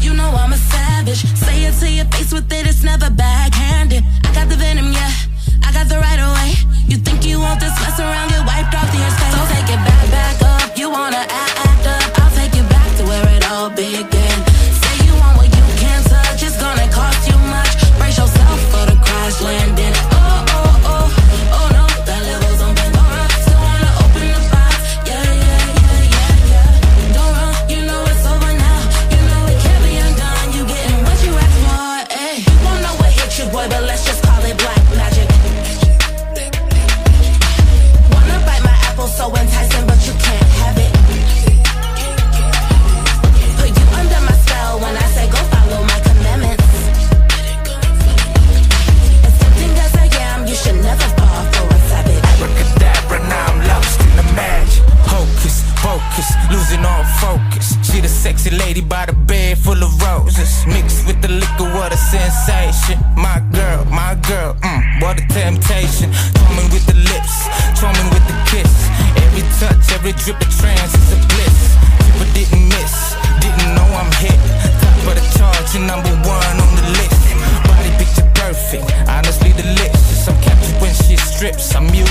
You know I'm a savage. Say it to your face with it, it's never backhanded. I got the venom, yeah. I got the right away. You think you want this mess around, get wiped off the space. So take it back, back up. You wanna act focus. She the sexy lady by the bed full of roses. Mixed with the liquor, what a sensation. My girl, my girl, mm, what a temptation. Charming with the lips, charming with the kiss. Every touch, every drip of trance is a bliss. People didn't miss, didn't know I'm hit. Top of the charts and number one on the list. Body picture perfect, honestly delicious. I'm captured when she strips. I'm mute